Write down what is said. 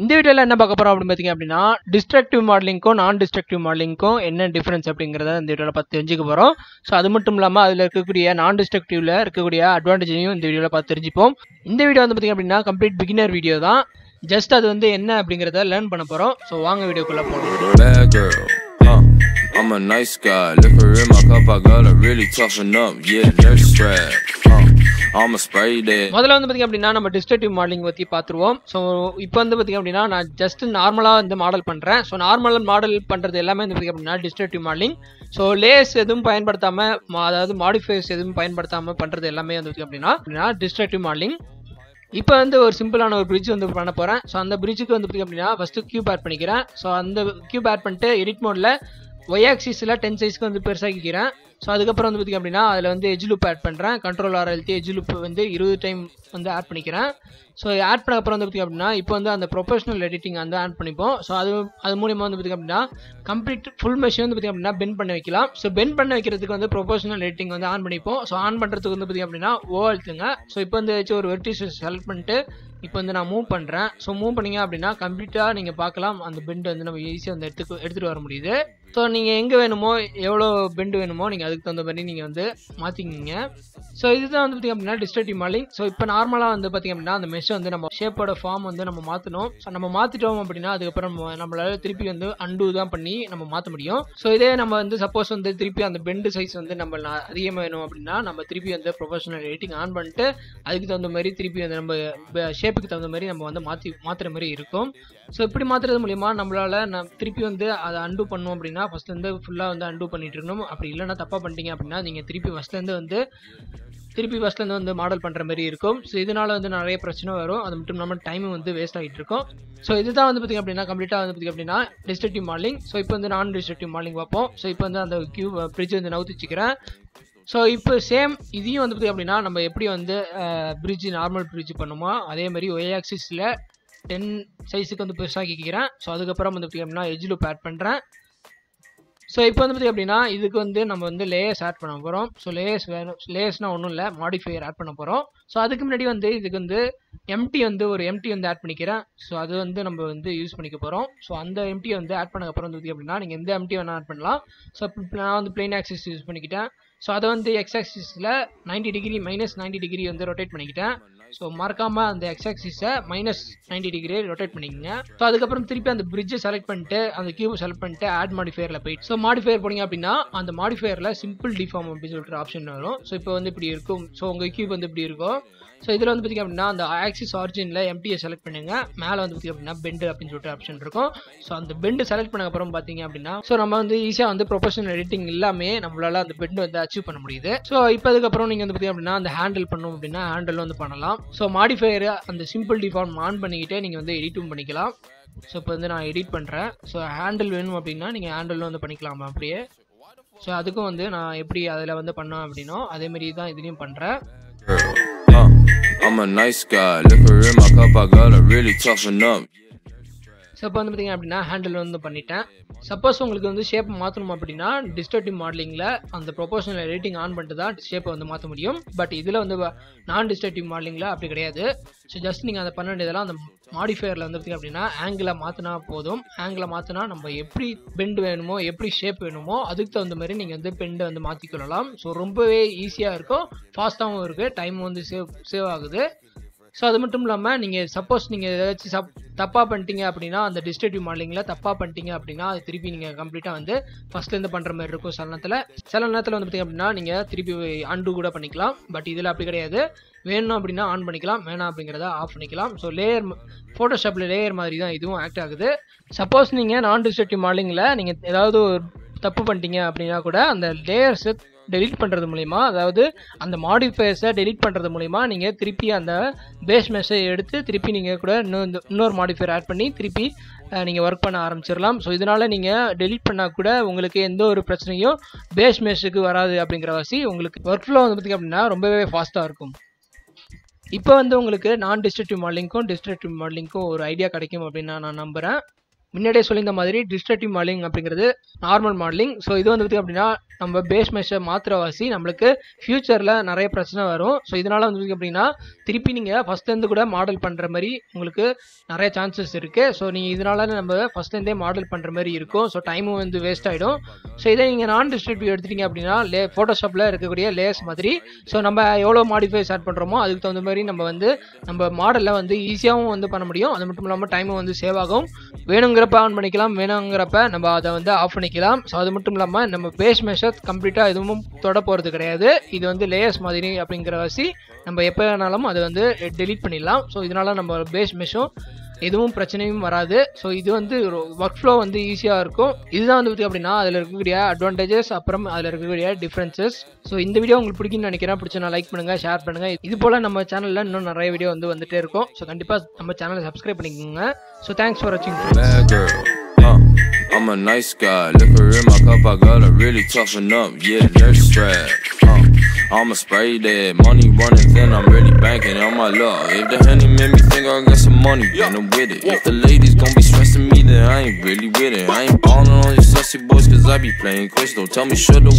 இந்த வீடியோவில் என்ன பார்க்க போகிறோம் அப்படின்னு பார்த்தீங்க அப்படின்னா டிஸ்ட்ரக்டிவ் மாடலிங்க்கும் நான் டிஸ்ட்ரக்டிவ் மாடலிங்க்கும் என்ன டிஃப்ரென்ஸ் அப்படிங்கிறத இந்த வீடியோவில் பார்த்து தெரிஞ்சுக்க போகிறோம் ஸோ அது மட்டும் இல்லாமல் அதில் இருக்கக்கூடிய நான் டிஸ்ட்ரக்டிவ்ல இருக்கக்கூடிய அட்வான்டேஜையும் இந்த வீடியோவில் பார்த்து தெரிஞ்சுப்போம். இந்த வீடியோ வந்து பார்த்தீங்க அப்படின்னா கம்ப்ளீட் பிகினர் வீடியோ தான். ஜஸ்ட் அது வந்து என்ன அப்படிங்கிறத லேர்ன் பண்ண போகிறோம் ஸோ வாங்க வீடியோக்குள்ளே போகலாம் I'm a nice guy. Liquor in my cup, I gotta really toughen up. Yeah, nurse strap, huh? I'ma spray முதல்ல வந்து பாத்தீங்க அப்படின்னா நம்ம டிஸ்ட்ரக்டிவ் மாடலிங் பற்றி பார்த்துருவோம் ஸோ இப்போ வந்து பாத்தீங்க அப்படின்னா நான் ஜஸ்ட் நார்மலாக வந்து மாடல் பண்ணுறேன் ஸோ நார்மல் மாடல் பண்ணுறது எல்லாமே வந்து பாத்தீங்க அப்படின்னா டிஸ்ட்ரக்டிவ் மாடலிங் ஸோ லேஸ் எதுவும் பயன்படுத்தாமல் அதாவது மாடிஃபைஸ் எதுவும் பயன்படுத்தாமல் பண்ணுறது எல்லாமே வந்து அப்படின்னா அப்படின்னா டிஸ்ட்ரக்டிவ் மாடலிங் இப்போ வந்து ஒரு சிம்பிளான ஒரு பிரிட்ஜ் வந்து பண்ண போகிறேன் ஸோ அந்த பிரிட்ஜுக்கு வந்து பார்த்திங்க அப்படின்னா ஃபஸ்ட்டு கியூப் ஆட் பண்ணிக்கிறேன். ஸோ அந்த கியூப் ஆட் பண்ணிட்டு எடிட் மோடில் ஒய் ஆக்சிஸில் டென் சைஸ்க்கு வந்து பெருசாக்கிக்கிறேன். ஸோ அதுக்கப்புறம் வந்து பார்த்திங்க அப்படின்னா அதில் வந்து எஜ் லூப் ஆட் பண்ணுறேன் கண்ட்ரோல் ஆர் அழுத்தி எஜ் லூப் வந்து இருபது டைம் வந்து ஆட் பண்ணிக்கிறேன். ஸோ ஆட் பண்ண அப்புறம் வந்து பார்த்திங்க அப்படின்னா இப்போ வந்து அந்த ப்ரொஃபஷனல் எடிட்டிங் வந்து ஆட் பண்ணிப்போம். ஸோ அது அது மூலியமாக வந்து பார்த்திங்க அப்படின்னா கம்ப்ளீட் ஃபுல் மெஷின் வந்து பார்த்திங்க அப்படின்னா பென் பண்ண வைக்கலாம். ஸோ பென் பண்ண வைக்கிறதுக்கு வந்து ப்ரொஃபஷனல் எடிட்டிங் வந்து ஆன் பண்ணிப்போம். ஸோ ஆன் பண்ணுறதுக்கு வந்து பார்த்திங்க அப்படின்னா ஓ அழுத்துங்க ஸோ இப்போ வந்து ஏதாச்சும் ஒரு வெர்டிஸ் செலக்ட் பண்ணிட்டு இப்போ வந்து நான் மூவ் பண்ணுறேன் ஸோ மூவ் பண்ணிங்க அப்படின்னா கம்ப்ளீட்டாக நீங்கள் பார்க்கலாம். அந்த பெண்ட் வந்து நம்ம ஈஸியாக வந்து எடுத்து எடுத்துகிட்டு வர முடியுது. ஸோ நீங்கள் எங்கே வேணுமோ எவ்வளோ பெண்டு வேணுமோ நீங்கள் அதுக்கு தகுந்த மாதிரி நீங்கள் வந்து மாற்றிக்கிங்க ஸோ இதுதான் வந்து பார்த்திங்க அப்படின்னா டிஸ்ட்ரக்டிவ் மாடலிங் ஸோ இப்போ நார்மலாக வந்து பார்த்திங்க அப்படின்னா அந்த மெஷ் வந்து நம்ம ஷேப்போட ஃபார்ம் வந்து நம்ம மாற்றணும் ஸோ நம்ம மாற்றிட்டோம் அப்படின்னா அதுக்கப்புறம் நம்ம நம்மளால் திருப்பி வந்து அண்டு தான் பண்ணி நம்ம மாற்ற முடியும். ஸோ இதே நம்ம வந்து சப்போஸ் வந்து திருப்பி அந்த பெண்டு சைஸ் வந்து நம்ம அதிகமாக வேணும் அப்படின்னா நம்ம திருப்பி வந்து ப்ரொஃபஷனல் எடிட்டிங் ஆன் பண்ணிட்டு அதுக்கு தகுந்த மாதிரி திருப்பி வந்து நம்ம ஷேப்புக்கு தகுந்த மாதிரி நம்ம வந்து மாற்றி மாற்றுற மாதிரி இருக்கும். ஸோ இப்படி மாற்றுறது மூலிமா நம்மளால் நான் திருப்பி வந்து அதை அண்டு பண்ணோம் அப்படின்னா ஃபஸ்ட்லேருந்து ஃபுல்லாக வந்து அண்டூ பண்ணிட்டு இருக்கணும். அப்படி இல்லைன்னா தப்பாக பண்ணிட்டீங்க அப்படின்னா நீங்கள் திருப்பி ஃபஸ்ட்லேருந்து வந்து திருப்பி ஃபஸ்ட்லேருந்து வந்து மாடல் பண்ணுற மாதிரி இருக்கும். ஸோ இதனால் வந்து நிறைய பிரச்சனை வரும். அது மட்டும் இல்லாமல் டைமும் வந்து வேஸ்ட் ஆகிட்டு இருக்கும். ஸோ இதுதான் வந்து பார்த்திங்க அப்படின்னா கம்ப்ளீட்டாக வந்து பார்த்திங்க அப்படின்னா டிஸ்ட்ரக்டிவ் மாடலிங் ஸோ இப்போ வந்து நான் டிஸ்ட்ரக்டிவ் மாடலிங் பார்ப்போம். ஸோ இப்போ வந்து அந்த கியூ பிரிட்ஜ் வந்து நவுத்து வச்சுக்கிறேன். ஸோ இப்போ சேம் இதையும் வந்து பார்த்திங்க அப்படின்னா நம்ம எப்படி வந்து பிரிட்ஜ் நார்மல் பிரிட்ஜ் பண்ணுமோ அதே மாதிரி ஒய் ஆக்சிஸில் டென் சைஸுக்கு வந்து பெருசாக கேட்கிறேன் ஸோ அதுக்கப்புறம் வந்து பார்த்திங்க அப்படின்னா எஜ் லூப் ஆட் பண்ணுறேன் ஸோ இப்போ வந்து பார்த்திங்க அப்படின்னா இதுக்கு வந்து நம்ம வந்து லேயர்ஸ் ஆட் பண்ண போகிறோம் ஸோ லேயர்ஸ் வேணும் லேயர்ஸ்னால் ஒன்றும் இல்லை மாடிஃபையர் ஆட் பண்ண போகிறோம் ஸோ அதுக்கு முன்னாடி வந்து இதுக்கு வந்து எம்டி வந்து ஒரு எம்டி வந்து ஆட் பண்ணிக்கிறேன். ஸோ அது வந்து நம்ம வந்து யூஸ் பண்ணிக்க போகிறோம் ஸோ அந்த எம்டி வந்து ஆட் பண்ண அப்புறம் வந்து அப்படின்னா நீங்கள் எந்த எம்டி வேணால் ஆட் பண்ணலாம். ஸோ நான் வந்து பிளெயின் ஆக்சிஸ் யூஸ் பண்ணிக்கிட்டேன். ஸோ அதை வந்து X ஆக்சிஸில் ninety degree minus ninety degree வந்து ரொட்டேட் பண்ணிக்கிட்டேன். ஸோ மறக்காமல் அந்த எக்ஸ் ஆக்சிஸை மைனஸ் நைன்டி டிகிரி ரொட்டேட் பண்ணிக்கங்க. ஸோ அதுக்கப்புறம் திருப்பி அந்த பிரிட்ஜை செலக்ட் பண்ணிட்டு அந்த கியூப் செலக்ட் பண்ணிட்டு ஆட் மாடிஃபயரில் போயிட்டு. ஸோ மாடிஃபயர் போனீங்க அப்படின்னா அந்த மாடிஃபயரில் சிம்பிள் டிஃபார்ம் அப்படின்னு சொல்லிட்டு ஆப்ஷன் வரும். ஸோ இப்போ வந்து இப்படி இருக்கும். ஸோ உங்கள் கியூப் வந்து இப்படி இருக்கும். ஸோ இதில் வந்து பார்த்திங்க அப்படின்னா அந்த ஆக்சிஸ் ஆரிஜினில் எம்டியை செலக்ட் பண்ணுங்கள் மேலே வந்து பார்த்திங்க அப்படின்னா பெண்டு அப்படின்னு சொல்லிட்டு ஆப்ஷன் இருக்கும். ஸோ அந்த பெண்டு செலக்ட் பண்ண அப்புறம் பார்த்தீங்க அப்படின்னா ஸோ நம்ம வந்து ஈஸியாக வந்து ப்ரொஃபஷனல் எடிட்டிங் இல்லாமல் நம்மளால் அந்த பெண்டு வந்து அச்சீவ் பண்ண முடியுது. ஸோ இப்போ அதுக்கப்புறம் நீங்கள் வந்து பார்த்திங்க அப்படின்னா அந்த ஹேண்டில் பண்ணணும் அப்படின்னா ஹேண்டில் வந்து பண்ணலாம். ஸோ மாடிஃபையர் அந்த சிம்பிள் டிஃபார்ம் ஆன் பண்ணிக்கிட்டே நீங்கள் வந்து எடிட்டும் பண்ணிக்கலாம். ஸோ இப்போ வந்து நான் எடிட் பண்ணுறேன் ஸோ ஹேண்டில் வேணும் அப்படின்னா நீங்கள் ஹேண்டில் வந்து பண்ணிக்கலாம் அப்படியே? ஸோ அதுக்கும் வந்து நான் எப்படி அதில் வந்து பண்ணேன் அப்படின்னோ அதேமாரி தான் இதுலேயும் பண்ணுறேன் I'm a nice guy. Liquor in my cup, I gotta really toughen up. So இப்போ வந்து பார்த்தீங்க அப்படின்னா ஹேண்டில் வந்து பண்ணிட்டேன். சப்போஸ் உங்களுக்கு வந்து ஷேப் மாற்றணும் அப்படின்னா டிஸ்டர்டிவ் மாடலிங்கில் அந்த ப்ரொபோஷனல் எடிட்டிங் ஆன் பண்ணிட்டு தான் ஷேப்பை வந்து மாற்ற முடியும். பட் இதில் வந்து நான் டிஸ்டர்டிவ் மாடலிங்கில் அப்படி கிடையாது. ஸோ ஜஸ்ட் நீங்கள் அதை பண்ண வேண்டியதெல்லாம் அந்த மாடிஃபையரில் வந்து பார்த்தீங்க அப்படின்னா ஆங்கிளை மாற்றினா போதும். ஆங்கிளை மாற்றினா நம்ம எப்படி பெண்டு வேணுமோ எப்படி ஷேப் வேணுமோ அதுக்கு தகுந்த மாதிரி நீங்கள் வந்து பெண்டை வந்து மாற்றிக்கொள்ளலாம் ஸோ ரொம்பவே ஈஸியாக இருக்கும். ஃபாஸ்ட்டாகவும் இருக்குது டைம் வந்து சேவ் சேவ் ஆகுது. ஸோ அது மட்டும் இல்லாமல் நீங்கள் சப்போஸ் நீங்கள் ஏதாச்சும் சப் தப்பாக பண்ணிட்டீங்க அப்படின்னா அந்த டிஸ்ட்ரிக்டிவ் மாடலிங்கில் தப்பாக பண்ணிட்டீங்க அப்படின்னா அது திருப்பி நீங்கள் கம்ப்ளீட்டாக வந்து ஃபஸ்ட்லேருந்து பண்ணுற மாதிரி இருக்கும். சில நேரத்தில் சில நேரத்தில் வந்து பார்த்தீங்க அப்படின்னா நீங்கள் திருப்பி அண்டு கூட பண்ணிக்கலாம். பட் இதில் அப்படி கிடையாது. வேணும் அப்படின்னா ஆன் பண்ணிக்கலாம். வேணாம் அப்படிங்கிறத ஆஃப் பண்ணிக்கலாம். ஸோ லேயர் ஃபோட்டோஷாப்பில் லேயர் மாதிரி தான் இதுவும் ஆக்ட் ஆகுது. சப்போஸ் நீங்கள் நான் டிஸ்ட்ரக்டிவ் மாடலிங்கில் நீங்கள் ஏதாவது ஒரு தப்பு பண்ணிட்டீங்க அப்படின்னா கூட அந்த லேயர்ஸை டெலிட் பண்ணுறது மூலிமா அதாவது அந்த மாடிஃபையர்ஸை டெலிட் பண்ணுறது மூலிமா நீங்கள் திருப்பி அந்த பேஸ் மெஷை எடுத்து திருப்பி நீங்கள் கூட இன்னொரு இன்னொரு மாடிஃபையர் ஆட் பண்ணி திருப்பி நீங்கள் ஒர்க் பண்ண ஆரம்பிச்சிடலாம். ஸோ இதனால் நீங்கள் டெலீட் பண்ணால் கூட உங்களுக்கு எந்த ஒரு பிரச்சனையும் பேஸ் மெஷுக்கு வராது அப்படிங்கிற வாசி உங்களுக்கு ஒர்க் ஃப்ளோ வந்து பார்த்திங்க அப்படின்னா ரொம்பவே ஃபாஸ்ட்டாக இருக்கும். இப்போ வந்து உங்களுக்கு நான் டிஸ்ட்ரக்டிவ் மாடலிங்க்கும் டிஸ்ட்ரக்டிவ் மாடலிங்க்கும் ஒரு ஐடியா கிடைக்கும் அப்படின்னு நான் நம்புகிறேன் முன்னாடியே சொல்லியிருந்த மாதிரி டிஸ்ட்ரக்டிவ் மாடலிங் அப்படிங்கிறது நார்மல் மாடலிங் ஸோ இது வந்து அப்படின்னா நம்ம பேஸ் மெஷை மாத்திரவாசி நம்மளுக்கு ஃப்யூச்சரில் நிறைய பிரச்சனை வரும். ஸோ இதனால் வந்து அப்படின்னா திருப்பி நீங்கள் ஃபஸ்ட்லேருந்து கூட மாடல் பண்ணுற மாதிரி உங்களுக்கு நிறைய சான்சஸ் இருக்குது ஸோ நீங்கள் இதனால நம்ம ஃபஸ்ட்லேருந்தே மாடல் பண்ணுற மாதிரி இருக்கும். ஸோ டைமும் வந்து வேஸ்ட் ஆகிடும் ஸோ இதை நீங்கள் நான் டிஸ்ட்ரக்டிவ் எடுத்துட்டீங்க அப்படின்னா லே ஃபோட்டோஷாப்பில் இருக்கக்கூடிய லேஸ் மாதிரி. ஸோ நம்ம எவ்வளோ மாடிஃபைஸ் ஆட் பண்ணுறோமோ அதுக்கு தகுந்த மாதிரி நம்ம வந்து நம்ம மாடலில் வந்து ஈஸியாகவும் வந்து பண்ண முடியும். அது மட்டும் இல்லாமல் டைமும் வந்து சேவ் ஆகும். வேணுங்கிறப்ப ஆன் பண்ணிக்கலாம் வேணுங்கிறப்ப நம்ம அதை வந்து ஆஃப் பண்ணிக்கலாம். ஸோ அது மட்டும் இல்லாமல் நம்ம பேஸ் மெஷர் கம்ப்ளீட்டாக எதுவும் தொட போகிறது கிடையாது. இது வந்து லேயர்ஸ் மாதிரி அப்படிங்கிற வசி நம்ம எப்போ வேணாலும் அதை வந்து டெலீட் பண்ணிடலாம். ஸோ இதனால் நம்ம பேஸ் மெஷும் எதுவும் பிரச்சனையும் வராது. ஸோ இது வந்து ஒர்க் ஃப்ளோ வந்து ஈஸியாக இருக்கும். இதுதான் வந்து அப்படின்னா அதில் இருக்கக்கூடிய அட்வான்டேஜஸ் அப்புறம் அதில் இருக்கக்கூடிய டிஃப்ரென்சஸ் ஸோ இந்த வீடியோ உங்களுக்கு பிடிக்கும்னு நினைக்கிறேன். பிடிச்சா லைக் பண்ணுங்கள் ஷேர் பண்ணுங்கள் இது போல் நம்ம சேனலில் இன்னும் நிறைய வீடியோ வந்து வந்துட்டே இருக்கும். ஸோ கண்டிப்பாக நம்ம சேனலை சப்ஸ்கிரைப் பண்ணிக்கோங்க. ஸோ தேங்க்ஸ் ஃபார் வாட்சிங் I'm a nice guy. Liquor in my cup, I gotta really toughen up. Yeah, nurse strap. Uh, I'ma spray that money running thin. I'm really banking on my luck. If the honey made me think I got some money, then I'm with it. If the ladies gon' be stressing me, then I ain't really with it. I ain't ballin' on these sussy boys, cause I be playing. Don't tell me shut the.